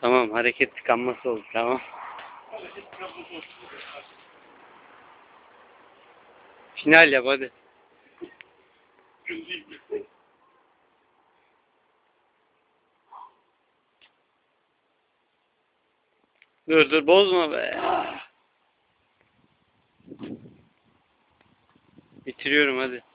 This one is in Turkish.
Tamam hareket tıkanması oldu tamam. Final yap hadi. Dur dur bozma be. Bitiriyorum hadi.